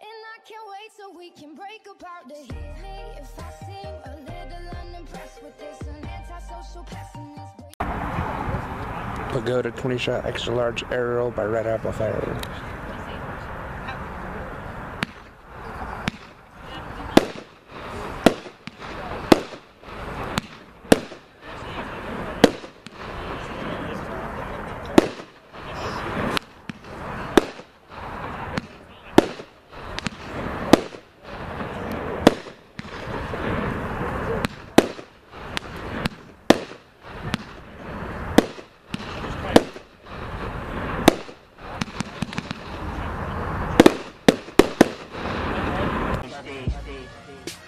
And I can't wait we can break apart me if I seem a little unimpressed with this. An antisocial pessimist. Pagoda 20 shot extra large arrow by Red Apple Fire. day.